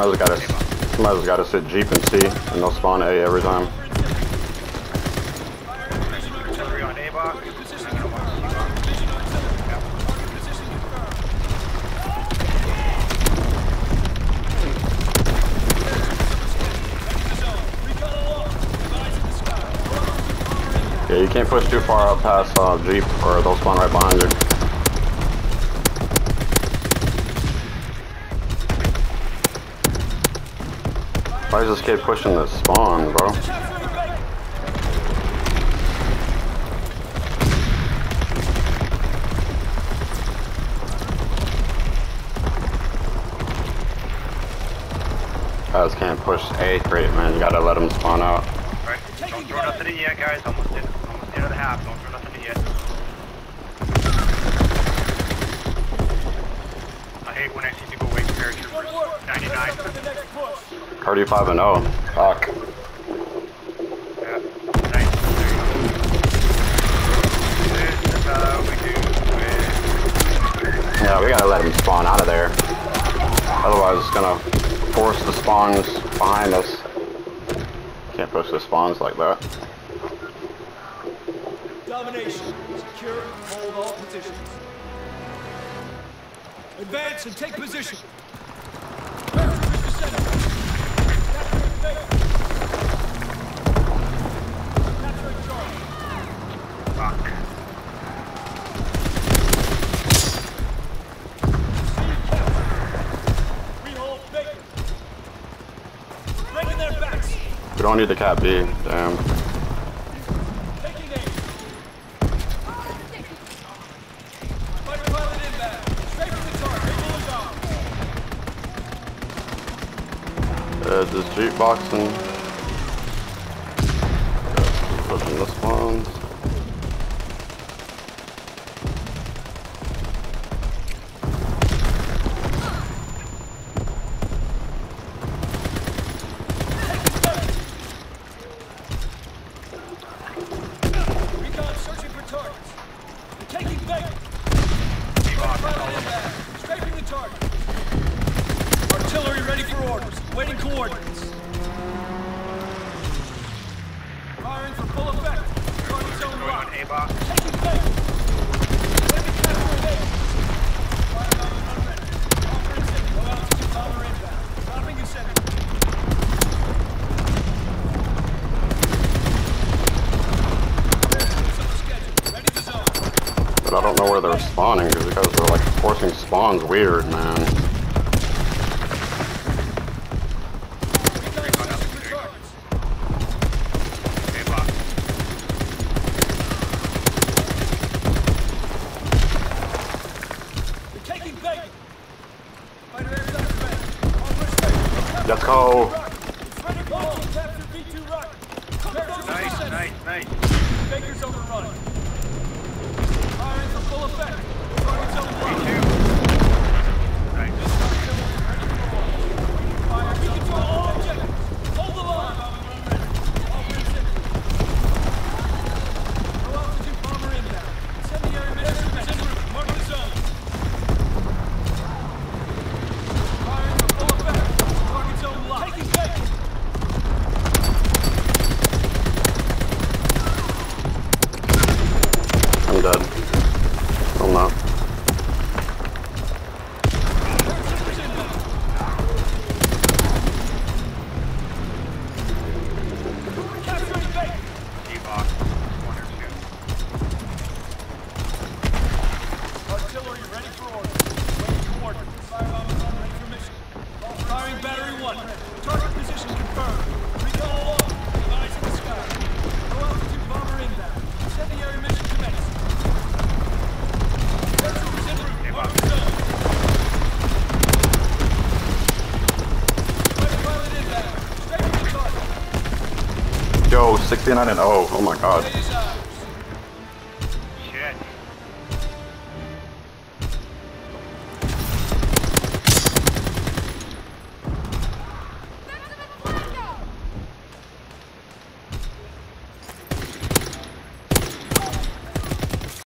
Somebody's got to, somebody's got to sit Jeep and C, and they'll spawn A every time. Yeah, you can't push too far up past uh, Jeep, or they'll spawn right behind you. Why is this kid pushing the spawn, bro? Guys can't push A crate, man. You gotta let them spawn out. Alright, don't throw nothing in yet, guys. Almost in, almost the half. Don't throw nothing in yet. I hate when I see people wait paratroopers. 99. Cardi 5 and 0. Fuck. Yeah, we. Yeah, we gotta let him spawn out of there. Otherwise, it's gonna force the spawns behind us. Can't push the spawns like that. Domination. Secure and hold all positions. Advance and take position. We hold Baker. Breaking their backs. We don't need the cap B. Damn. Taking aim. Fighter pilot inbound. For the target. Able to go. Uh, this Jeep boxing. Pushing the spawns. Recon searching for targets. They're taking Baker. Pilot inbound. Strafing the target. Artillery ready for orders. Waiting coordinates. Firing for full effect. Target zone locked. A box. Taking Baker. Enemy capturing Baker. Fire on unready. Offering signal. Low altitude bomber inbound. Dropping incendiary. It's on schedule. Ready to zone. But I don't know where they're spawning because they're like forcing spawns weird, man. Recon searching for targets. A box. They're taking Baker. Fighter aircraft ready. All push Let's go. It's ready for all. Capture V2 rocket. Paratroopers Nice, nice, nice. Baker's overrunning. Firing for full effect. Target zone I'm 69 and 0. Oh my god.